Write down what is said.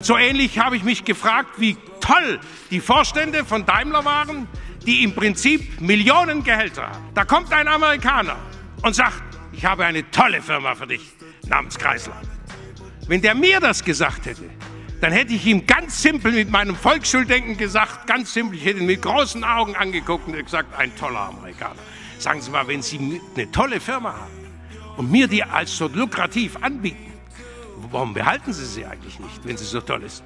So ähnlich habe ich mich gefragt, wie toll die Vorstände von Daimler waren, die im Prinzip Millionen Gehälter haben. Da kommt ein Amerikaner und sagt, ich habe eine tolle Firma für dich namens Kreisler. Wenn der mir das gesagt hätte, dann hätte ich ihm ganz simpel mit meinem Volksschuldenken gesagt, ganz simpel, ich hätte ihn mit großen Augen angeguckt und gesagt, ein toller Amerikaner. Sagen Sie mal, wenn Sie eine tolle Firma haben und mir die als so lukrativ anbieten, warum behalten Sie sie eigentlich nicht, wenn sie so toll ist?